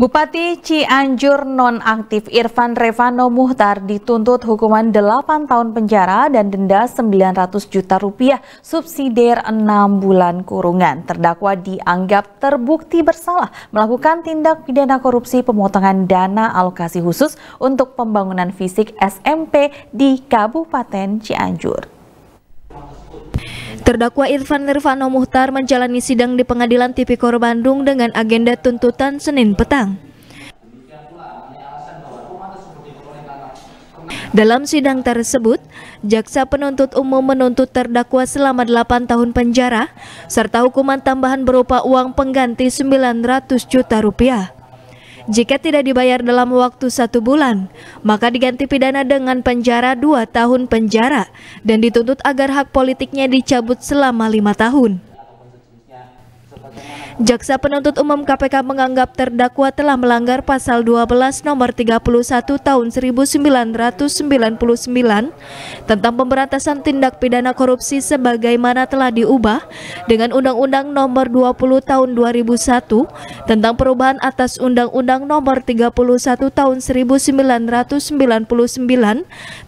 Bupati Cianjur nonaktif Irfan Revano Muhtar dituntut hukuman 8 tahun penjara dan denda 900 juta rupiah subsidiar 6 bulan kurungan. Terdakwa dianggap terbukti bersalah melakukan tindak pidana korupsi pemotongan dana alokasi khusus untuk pembangunan fisik SMP di Kabupaten Cianjur. Terdakwa Irfan Nirvano Muhtar menjalani sidang di Pengadilan Tipikor Bandung dengan agenda tuntutan Senin petang. Dalam sidang tersebut, jaksa penuntut umum menuntut terdakwa selama 8 tahun penjara serta hukuman tambahan berupa uang pengganti 900 juta rupiah. Jika tidak dibayar dalam waktu satu bulan, maka diganti pidana dengan penjara dua tahun penjara dan dituntut agar hak politiknya dicabut selama lima tahun. Jaksa penuntut umum KPK menganggap terdakwa telah melanggar pasal 12 nomor 31 tahun 1999 tentang pemberantasan tindak pidana korupsi sebagaimana telah diubah dengan Undang-Undang nomor 20 tahun 2001 tentang perubahan atas Undang-Undang nomor 31 tahun 1999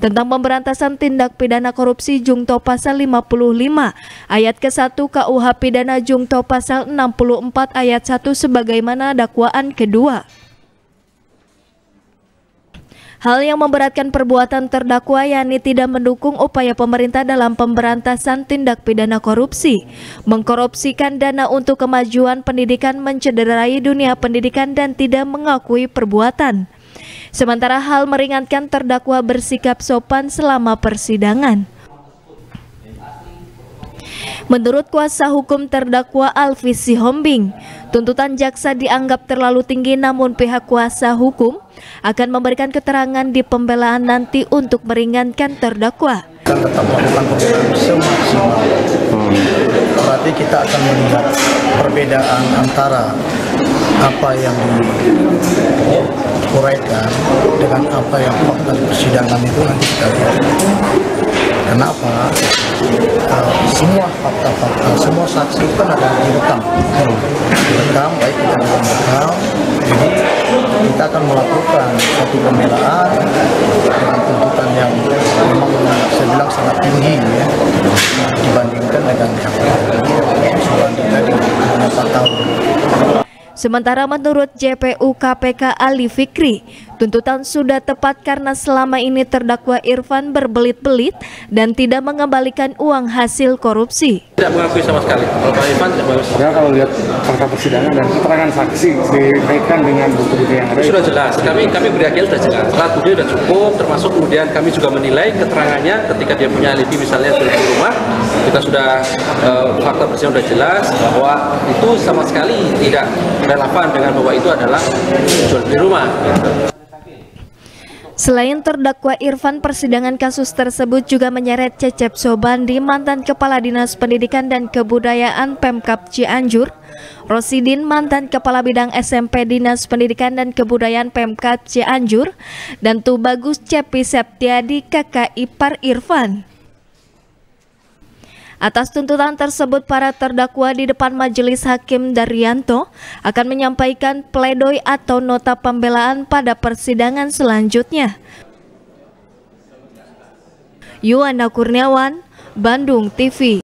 tentang pemberantasan tindak pidana korupsi Jungto pasal 55 ayat ke-1 KUH pidana Jungto pasal 60 4 ayat 1 sebagaimana dakwaan kedua. Hal yang memberatkan perbuatan terdakwa yakni tidak mendukung upaya pemerintah dalam pemberantasan tindak pidana korupsi, mengkorupsikan dana untuk kemajuan pendidikan mencederai dunia pendidikan dan tidak mengakui perbuatan. Sementara hal meringankan terdakwa bersikap sopan selama persidangan. Menurut kuasa hukum terdakwa Alfi Sihombing, tuntutan jaksa dianggap terlalu tinggi namun pihak kuasa hukum akan memberikan keterangan di pembelaan nanti untuk meringankan terdakwa. Kita tetap melakukan. Berarti kita akan melihat perbedaan antara apa yang diuraikan dengan apa yang fakta persidangan itu nanti kita lihat. Kenapa? Uh, semua fakta-fakta, semua saksi itu kan ada direkam. Direkam, baik kita direkam. Jadi kita akan melakukan satu pembelaan dengan tuntutan yang memang saya bilang sangat tinggi ya dibandingkan dengan yang sudah tadi 4 tahun. Sementara menurut JPU KPK Ali Fikri, tuntutan sudah tepat karena selama ini terdakwa Irfan berbelit-belit dan tidak mengembalikan uang hasil korupsi. Tidak mengakui sama sekali. Kalau Pak Irfan tidak mengakui. Ya kalau lihat fakta persidangan dan keterangan saksi dikaitkan dengan bukti-bukti yang ada. Sudah jelas. Kami kami berakhir sudah jelas. Alat bukti sudah cukup. Termasuk kemudian kami juga menilai keterangannya ketika dia punya alibi misalnya di rumah. Kita sudah uh, fakta persidangan sudah jelas bahwa itu sama sekali tidak relevan dengan bahwa itu adalah jual beli rumah. Selain terdakwa Irfan, persidangan kasus tersebut juga menyeret Cecep Sobandi, mantan Kepala Dinas Pendidikan dan Kebudayaan Pemkap Cianjur, Rosidin, mantan Kepala Bidang SMP Dinas Pendidikan dan Kebudayaan Pemkap Cianjur, dan Tubagus Cepi Septiadi, kakak ipar Irfan. Atas tuntutan tersebut, para terdakwa di depan Majelis Hakim Daryanto akan menyampaikan pledoi atau nota pembelaan pada persidangan selanjutnya. Yuwana Kurniawan, Bandung TV